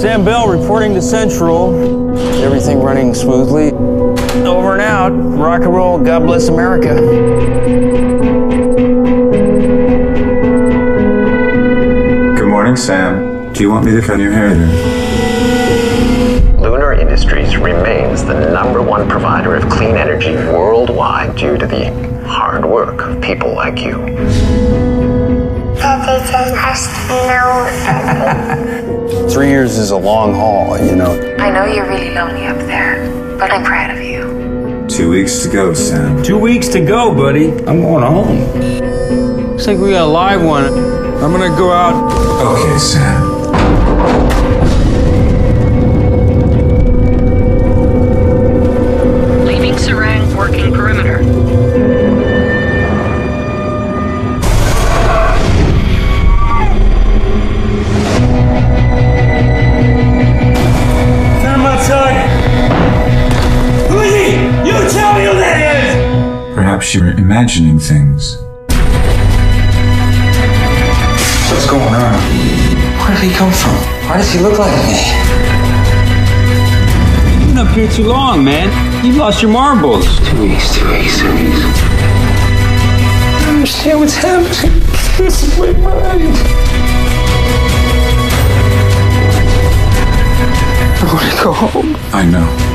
Sam Bell reporting to Central. Everything running smoothly. Over and out. Rock and roll. God bless America. Good morning, Sam. Do you want me to cut your hair Industries remains the number one provider of clean energy worldwide due to the hard work of people like you. Daddy says I know Three years is a long haul, you know. I know you're really lonely up there, but I'm proud of you. Two weeks to go, Sam. Two weeks to go, buddy. I'm going home. Looks like we got a live one. I'm gonna go out. Okay, Sam. Is! Perhaps you're imagining things. What's going on? Where did he come from? Why does he look like me? You've been up here too long, man. You've lost your marbles. Two weeks, two weeks, two weeks. I don't understand what's happening. This is my mind. I want to go home. I know.